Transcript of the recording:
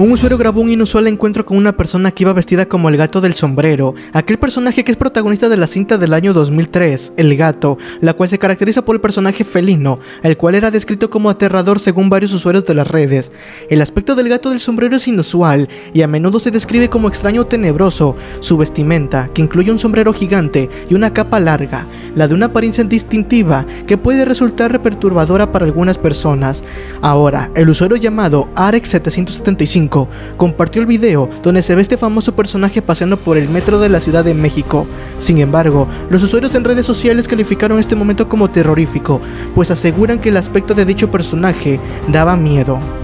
Un usuario grabó un inusual encuentro con una persona que iba vestida como el gato del sombrero, aquel personaje que es protagonista de la cinta del año 2003, El Gato, la cual se caracteriza por el personaje felino, el cual era descrito como aterrador según varios usuarios de las redes. El aspecto del gato del sombrero es inusual y a menudo se describe como extraño o tenebroso. Su vestimenta, que incluye un sombrero gigante y una capa larga, la de una apariencia distintiva que puede resultar perturbadora para algunas personas. Ahora, el usuario llamado Arex775 compartió el video donde se ve este famoso personaje paseando por el metro de la Ciudad de México. Sin embargo, los usuarios en redes sociales calificaron este momento como terrorífico, pues aseguran que el aspecto de dicho personaje daba miedo.